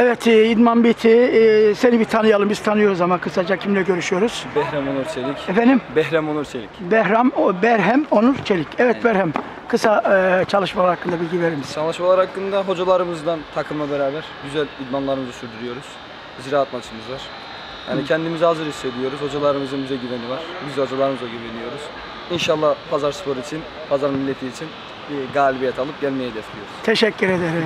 Evet e, idman bitti. E, seni bir tanıyalım. Biz tanıyoruz ama kısaca kimle görüşüyoruz? Behrem Onur Çelik. Efendim? Behrem Onur Çelik. Behram, o Berhem Onur Çelik. Evet Berhem. Kısa e, çalışmalar hakkında bilgi verir misin? Çalışmalar hakkında hocalarımızdan takımla beraber güzel idmanlarımızı sürdürüyoruz. Ziraat maçımız var. Yani kendimizi hazır hissediyoruz. Hocalarımızın bize güveni var. Biz de hocalarımıza güveniyoruz. İnşallah Pazar Spor için, Pazar milleti için bir galibiyet alıp gelmeyi hedefliyoruz. Teşekkür ederim.